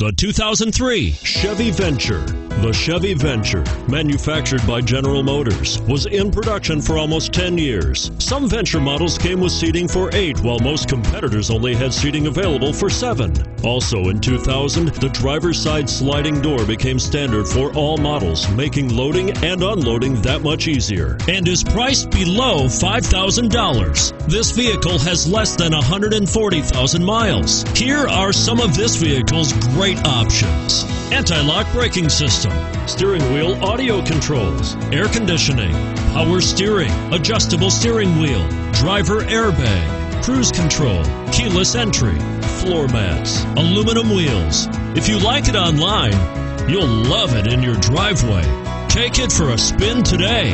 The 2003 Chevy Venture. The Chevy Venture, manufactured by General Motors, was in production for almost 10 years. Some Venture models came with seating for eight, while most competitors only had seating available for seven. Also in 2000, the driver's side sliding door became standard for all models, making loading and unloading that much easier, and is priced below $5,000. This vehicle has less than 140,000 miles. Here are some of this vehicle's great options anti-lock braking system, steering wheel audio controls, air conditioning, power steering, adjustable steering wheel, driver airbag, cruise control, keyless entry, floor mats, aluminum wheels. If you like it online, you'll love it in your driveway. Take it for a spin today.